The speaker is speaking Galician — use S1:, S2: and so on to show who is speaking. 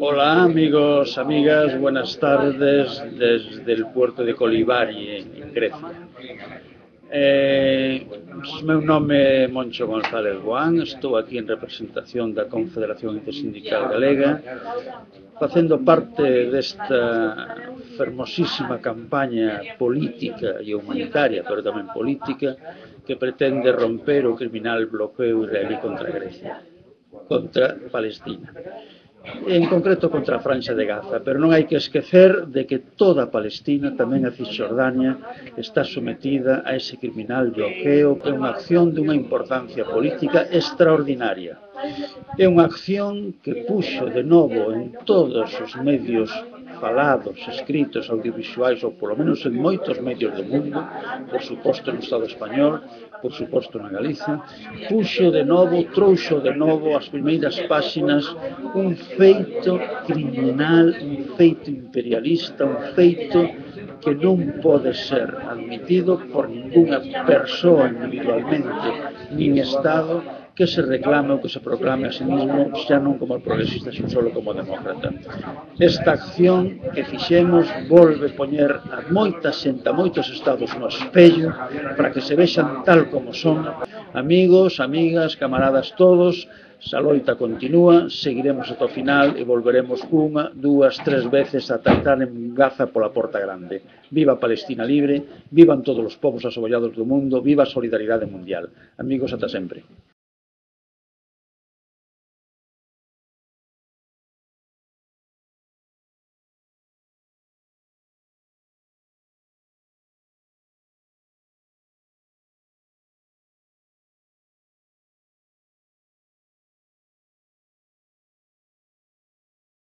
S1: Hola amigos, amigas, buenas tardes desde el puerto de Colibari, en Grecia. Eh, meu nome é Moncho González Guán, estou aquí en representación da Confederación Intersindical Galega, facendo parte desta fermosísima campaña política e humanitaria, pero tamén política, que pretende romper o criminal bloqueo israelí contra Grecia, contra Palestina en concreto contra a Franxa de Gaza, pero non hai que esquecer de que toda Palestina, tamén a Cisjordania, está sometida a ese criminal bloqueo, que é unha acción dunha importancia política extraordinaria. É unha acción que puxo de novo en todos os medios falados, escritos, audiovisuais ou polo menos en moitos medios do mundo, por suposto no Estado español, por suposto na Galiza, puxo de novo, trouxo de novo as primeiras páxinas un feito criminal, un feito imperialista, un feito que non pode ser admitido por ninguna persoa individualmente, nin Estado, que se reclame ou que se proclame a sí mismo xa non como progresista, xa solo como demócrata. Esta acción que fixemos volve poñer a moita xente, a moitos estados no espello para que se vexan tal como son, amigos, amigas, camaradas todos, Sa loita continúa, seguiremos ata o final e volveremos unha, dúas, tres veces a tratar en Gaza pola porta grande. Viva Palestina libre, vivan todos os povos asoballados do mundo, viva a solidaridade mundial. Amigos, ata sempre.